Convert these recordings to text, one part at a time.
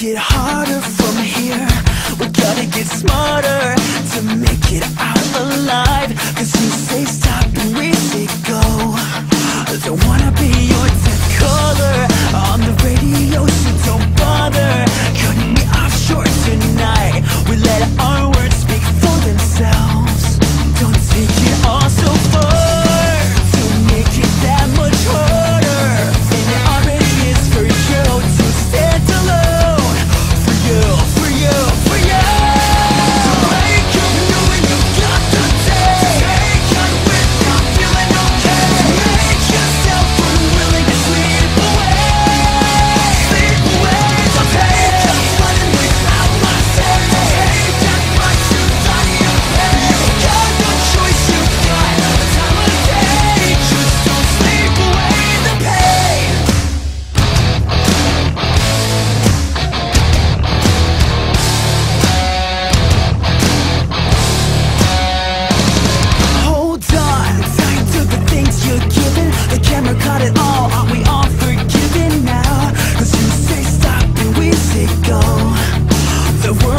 get harder from here. We gotta get smarter.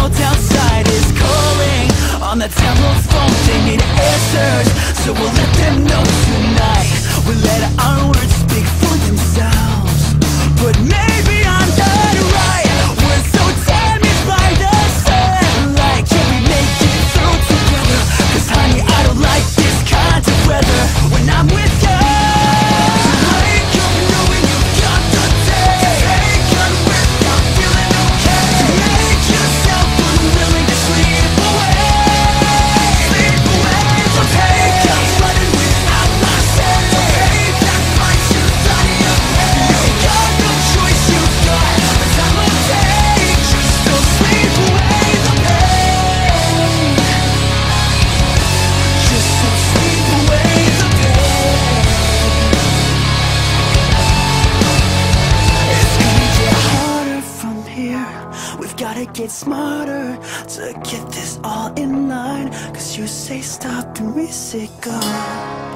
world outside is calling. On the devil's phone, they need answers. So we'll let gotta get smarter to get this all in line. Cause you say stop and we say go.